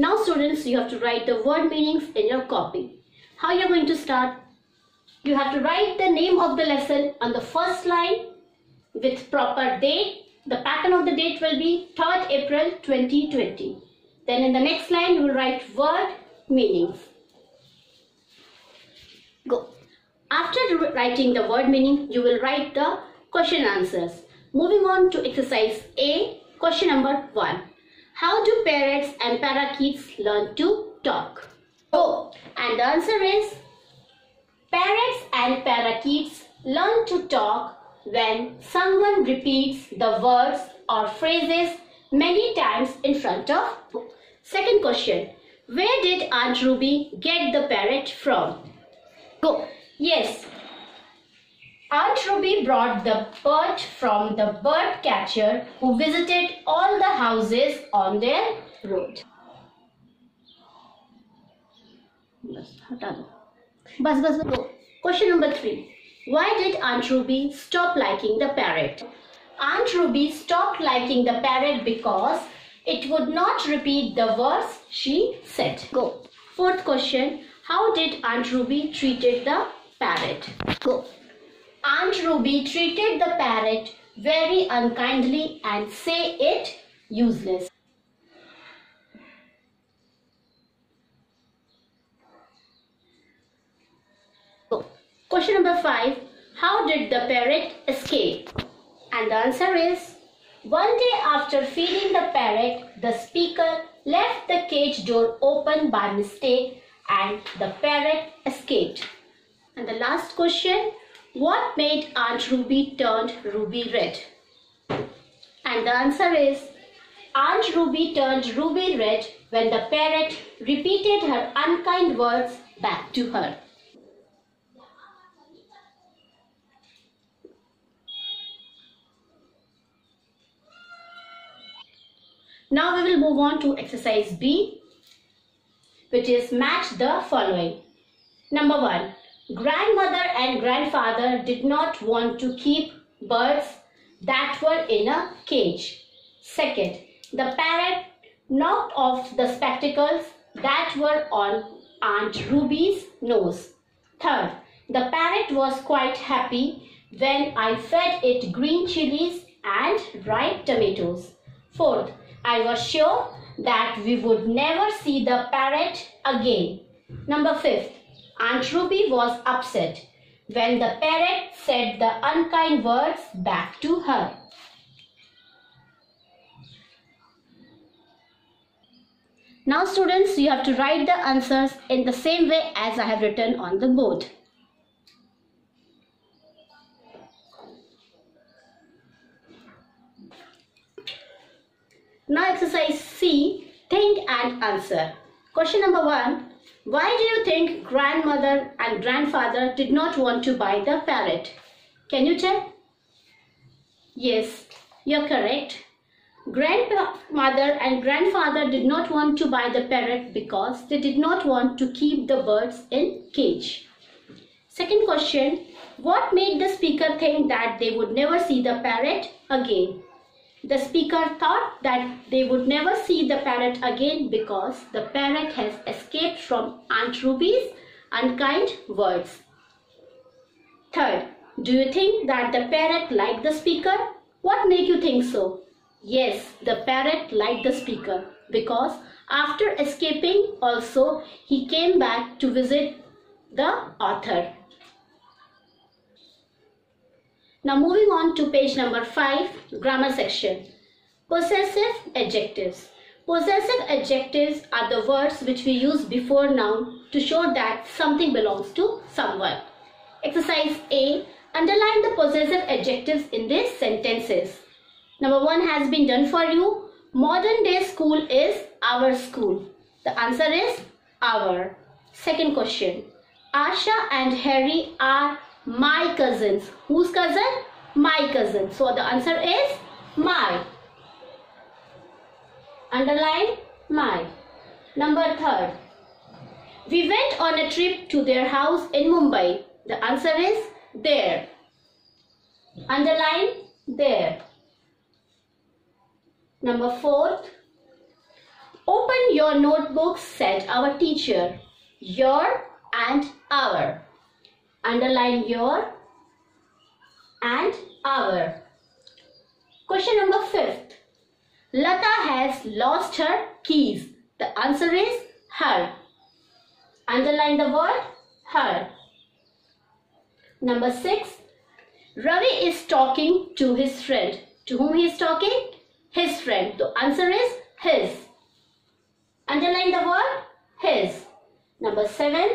Now students, you have to write the word meanings in your copy. How you're going to start? You have to write the name of the lesson on the first line with proper date. The pattern of the date will be 3rd April 2020. Then in the next line, you will write word meanings. Go. After writing the word meaning, you will write the question answers. Moving on to exercise A, question number 1. How do parrots and parakeets learn to talk? Oh, and the answer is Parrots and parakeets learn to talk when someone repeats the words or phrases many times in front of. Second question. Where did Aunt Ruby get the parrot from? Go. Yes. Aunt Ruby brought the perch from the bird catcher who visited all the houses on their road. Bus, bus, bus. Question number three. Why did Aunt Ruby stop liking the parrot? Aunt Ruby stopped liking the parrot because it would not repeat the words she said. Go. Fourth question. How did Aunt Ruby treated the parrot? Go. Aunt Ruby treated the parrot very unkindly and say it useless. Question number 5. How did the parrot escape? And the answer is One day after feeding the parrot, the speaker left the cage door open by mistake and the parrot escaped. And the last question What made Aunt Ruby turned ruby red? And the answer is Aunt Ruby turned ruby red when the parrot repeated her unkind words back to her. Now we will move on to exercise B, which is match the following. Number one, grandmother and grandfather did not want to keep birds that were in a cage. Second, the parrot knocked off the spectacles that were on Aunt Ruby's nose. Third, the parrot was quite happy when I fed it green chilies and ripe tomatoes. Fourth, I was sure that we would never see the parrot again. Number fifth, Aunt Ruby was upset when the parrot said the unkind words back to her. Now students, you have to write the answers in the same way as I have written on the board. Now exercise C, think and answer. Question number 1. Why do you think grandmother and grandfather did not want to buy the parrot? Can you tell? Yes, you're correct. Grandmother and grandfather did not want to buy the parrot because they did not want to keep the birds in cage. Second question, what made the speaker think that they would never see the parrot again? The speaker thought that they would never see the parrot again because the parrot has escaped from Aunt Ruby's unkind words. Third, do you think that the parrot liked the speaker? What made you think so? Yes, the parrot liked the speaker because after escaping also he came back to visit the author. Now moving on to page number 5, grammar section. Possessive adjectives. Possessive adjectives are the words which we use before noun to show that something belongs to someone. Exercise A. Underline the possessive adjectives in these sentences. Number 1 has been done for you. Modern day school is our school. The answer is our. Second question. Asha and Harry are my cousins. Whose cousin? My cousin. So the answer is my. Underline my. Number third. We went on a trip to their house in Mumbai. The answer is there. Underline there. Number fourth. Open your notebooks, said our teacher. Your and our. Underline your and our. Question number fifth. Lata has lost her keys. The answer is her. Underline the word her. Number six. Ravi is talking to his friend. To whom he is talking? His friend. The answer is his. Underline the word his. Number seven.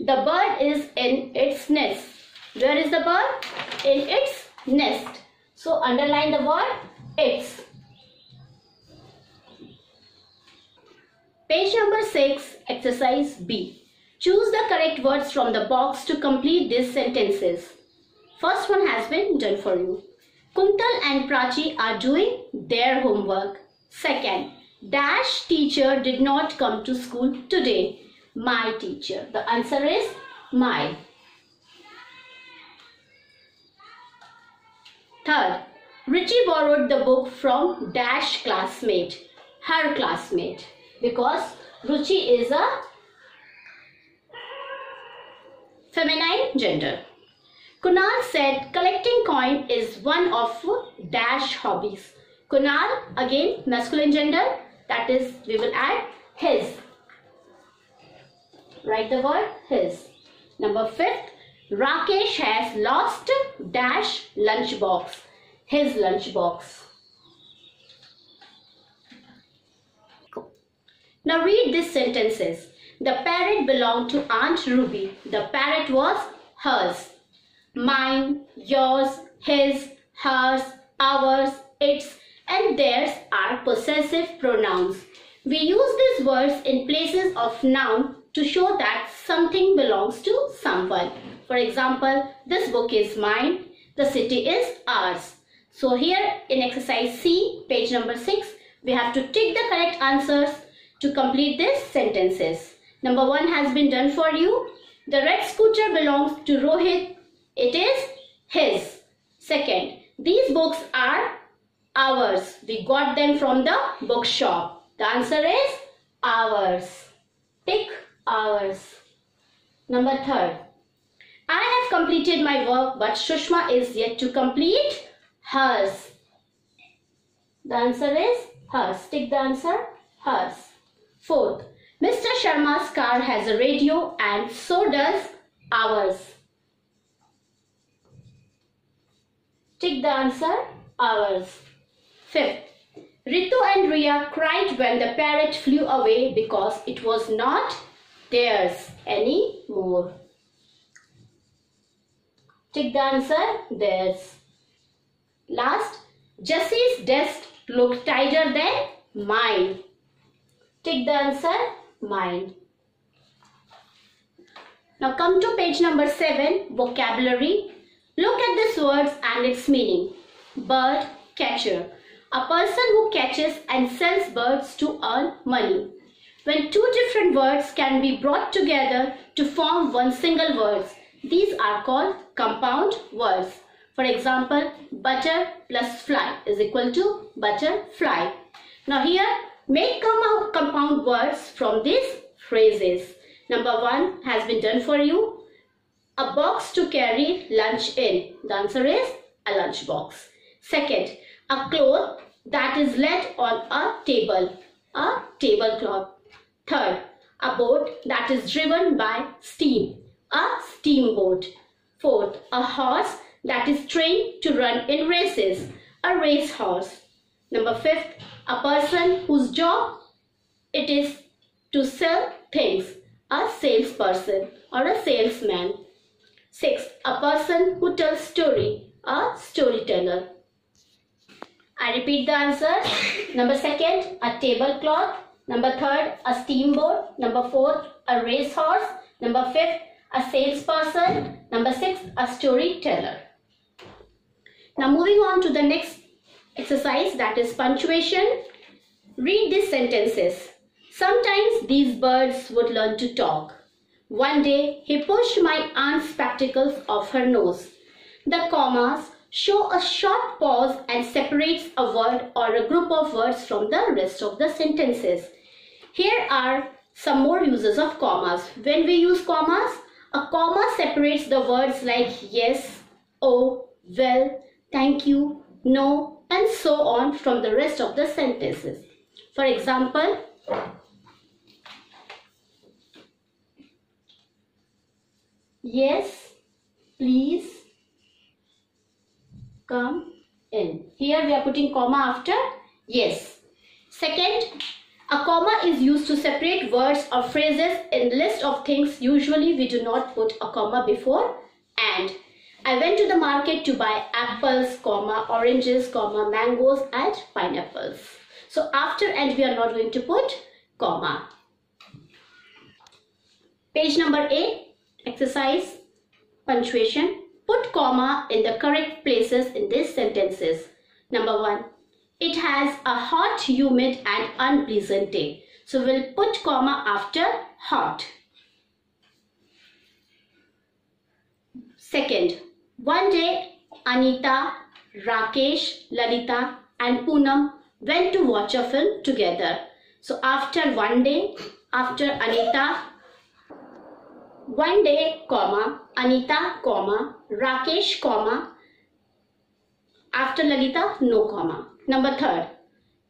The bird is in its nest. Where is the bird? In its nest. So underline the word its. Page number 6, exercise B. Choose the correct words from the box to complete these sentences. First one has been done for you. Kuntal and Prachi are doing their homework. Second, Dash teacher did not come to school today. My teacher. The answer is my. Third, Ruchi borrowed the book from Dash classmate, her classmate, because Ruchi is a feminine gender. Kunal said collecting coin is one of Dash hobbies. Kunal, again masculine gender, that is we will add his. Write the word his. Number fifth, Rakesh has lost dash lunchbox. His lunchbox. Now read these sentences. The parrot belonged to Aunt Ruby. The parrot was hers. Mine, yours, his, hers, ours, its, and theirs are possessive pronouns. We use these words in places of noun to show that something belongs to someone. For example, this book is mine, the city is ours. So here in exercise C, page number 6, we have to tick the correct answers to complete these sentences. Number 1 has been done for you. The red scooter belongs to Rohit. It is his. Second, these books are ours. We got them from the bookshop. The answer is ours. Tick ours. Number third, I have completed my work but Shushma is yet to complete hers. The answer is hers. Tick the answer hers. Fourth, Mr. Sharma's car has a radio and so does ours. Tick the answer ours. Fifth, Ritu and Ria cried when the parrot flew away because it was not theirs anymore. Tick the answer theirs. Last, Jessie's desk looked tighter than mine. Tick the answer mine. Now come to page number 7, vocabulary. Look at these words and its meaning. Bird catcher a person who catches and sells birds to earn money. When two different words can be brought together to form one single word, these are called compound words. For example, butter plus fly is equal to butterfly. Now here, make come compound words from these phrases. Number one has been done for you. A box to carry lunch in. The answer is a lunch box. Second, a cloth that is laid on a table, a tablecloth. Third, a boat that is driven by steam, a steamboat. Fourth, a horse that is trained to run in races, a racehorse. Number fifth, a person whose job it is to sell things, a salesperson or a salesman. Sixth, a person who tells story, a storyteller. I repeat the answers. Number second, a tablecloth. Number third, a steamboat. Number fourth, a racehorse. Number fifth, a salesperson. Number six, a storyteller. Now moving on to the next exercise that is punctuation. Read these sentences. Sometimes these birds would learn to talk. One day he pushed my aunt's spectacles off her nose. The commas show a short pause and separates a word or a group of words from the rest of the sentences. Here are some more uses of commas. When we use commas, a comma separates the words like yes, oh, well, thank you, no, and so on from the rest of the sentences. For example, yes, please come in. Here we are putting comma after yes. Second, comma is used to separate words or phrases in list of things. Usually we do not put a comma before and. I went to the market to buy apples, comma, oranges, comma, mangoes and pineapples. So after and we are not going to put comma. Page number 8, exercise, punctuation. Put comma in the correct places in these sentences. Number 1, it has a hot, humid and unpleasant day. So we'll put comma after hot. Second, one day Anita, Rakesh, Lalita and Poonam went to watch a film together. So after one day, after Anita, one day, comma, Anita, comma, Rakesh, comma, after Lalita, no comma. Number third,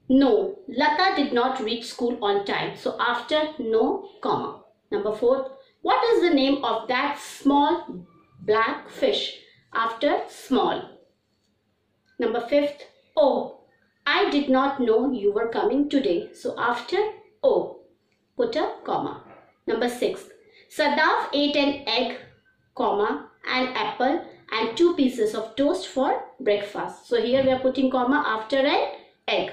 no, Lata did not reach school on time. So after no, comma. Number fourth, what is the name of that small black fish? After small. Number fifth, oh, I did not know you were coming today. So after oh, put a comma. Number six, Sadaf ate an egg, comma, an apple and two pieces of toast for breakfast. So here we are putting comma after an egg.